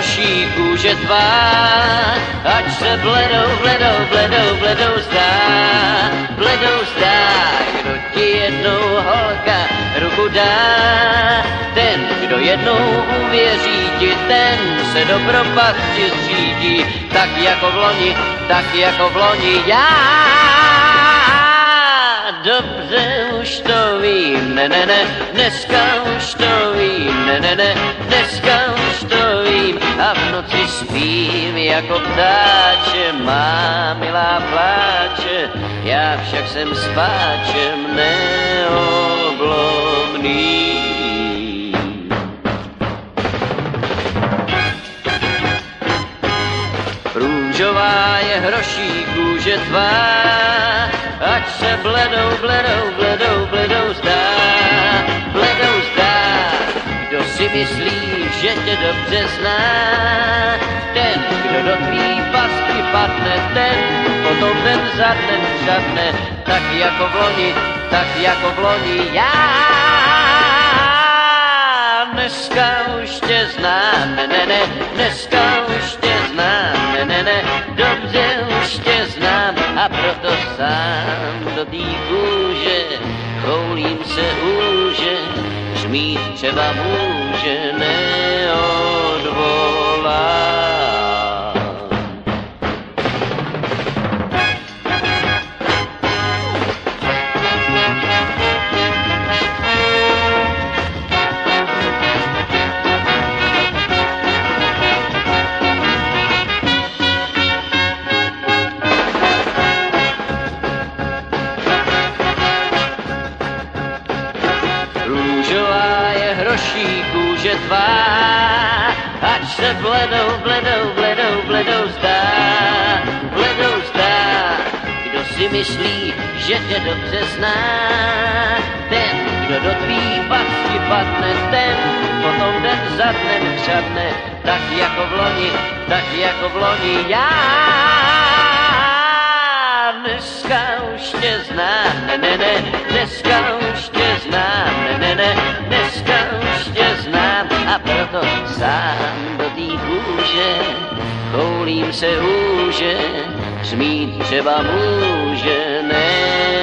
hroší kůže tvá, ať se bledou, bledou, bledou, bledou zdá, bledou zdá, kdo ti jednou holka ruku dá. Ten, kdo jednou uvěří ti, ten se do propasti zřídí, tak jako v loni, tak jako v loni já. Dobře už to vím, ne, ne, ne, dneska už to vím, ne, ne, ne, dneska už vím a v noci spím jako ptáče, má milá pláče, já však jsem spáčem neoblomný. Růžová je hroší kůže tvá, ať se bledou, bledou, bledou, bledou zdá, bledou zdá. Kdo si myslí, že tě dobře zná, ten, kdo do tvý pasti padne, ten potom ten za den řadne, tak jako v loni, tak jako v loni já. Dneska už tě znám, ne, ne, ne, dneska už tě znám, ne, ne, ne, dobře už tě znám a proto sám do tý kůže choulím se úže, žmít třeba může neodvolá. Růžová je hroší kůže tvá, ať se bledou, bledou, bledou, bledou zdá, bledou zdá. Kdo si myslí, že tě dobře zná, ten, kdo do tvý pasti padne, ten potom den za dnem křadne, tak jako v loni, tak jako v loni. Já. Dneska už tě znám, ne, ne, ne, dneska choulím se hůže, smít třeba může, ne,